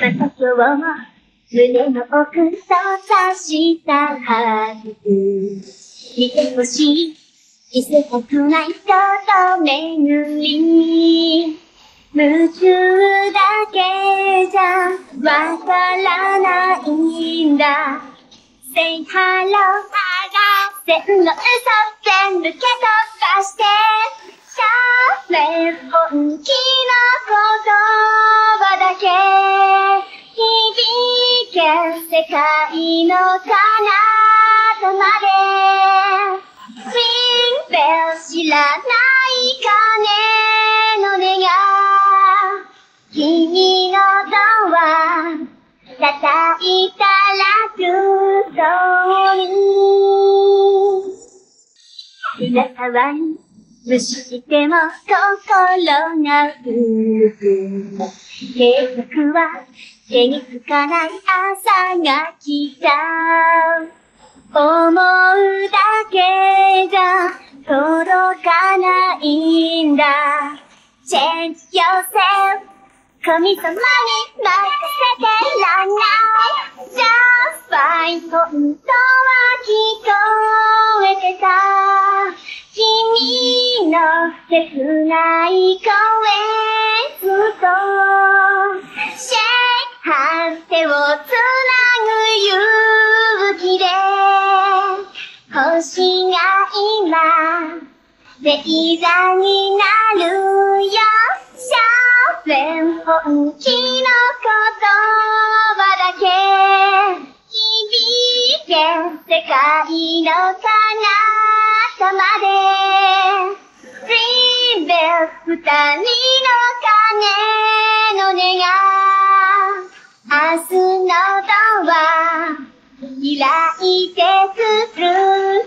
また今日も胸の奥閉ざしたはず。見てほしい。見せたくないこと巡り。夢中だけじゃわからないんだ。Say hello 線の嘘全部蹴飛ばしてシャーレン本気の言葉世界の彼方まで Ring bell 知らない鐘の音が君のドア叩いたら来そうに。皆騒ぎ無視しても心が動く計画は手につかない朝が来た思うだけじゃ届かないんだ Change yourself 神様に任せてらんない Just fine 本当はの切ない声ずっと Shake hands 手をつなぐ勇気で星が今星座になるよシャーレン本気の言葉だけ響け世界の彼方まで何の鐘の音が明日のドア開いてくる。